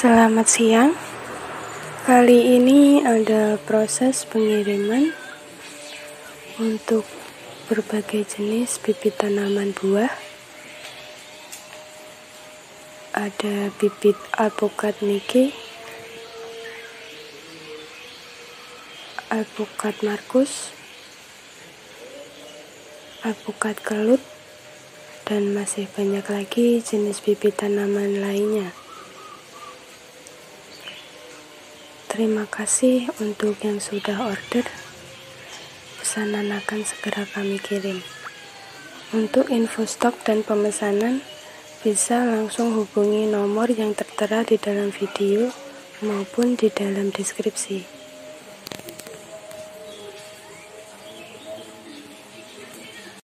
Selamat siang. Kali ini ada proses pengiriman untuk berbagai jenis bibit tanaman buah. Ada bibit alpukat niki, alpukat markus, alpukat kelut, dan masih banyak lagi jenis bibit tanaman lainnya. Terima kasih untuk yang sudah order. Pesanan akan segera kami kirim. Untuk info stok dan pemesanan, bisa langsung hubungi nomor yang tertera di dalam video maupun di dalam deskripsi.